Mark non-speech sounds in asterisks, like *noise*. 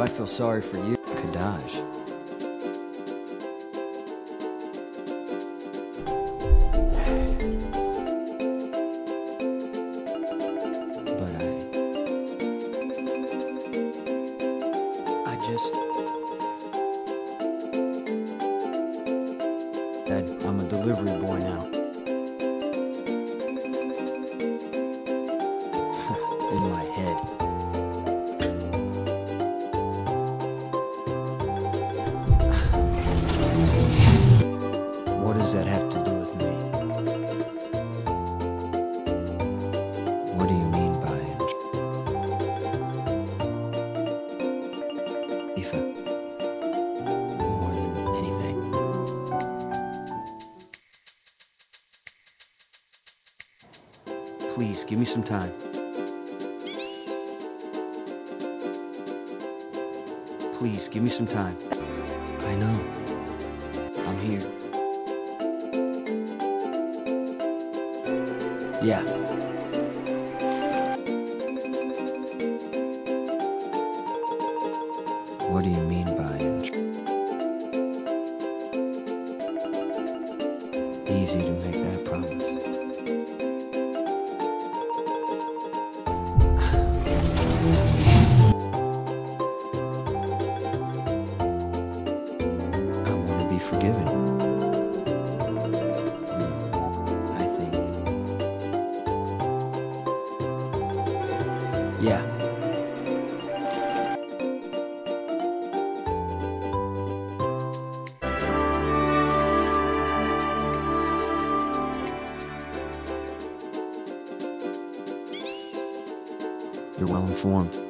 I feel sorry for you, Kadaj. But I. I just. Dad, I'm a delivery boy now. *laughs* In my head. Does that have to do with me? What do you mean by it? Aoife? More than anything. Please, give me some time. Please, give me some time. I know. I'm here. Yeah. What do you mean by easy to make that promise? I want to be forgiven. Yeah. You're well informed.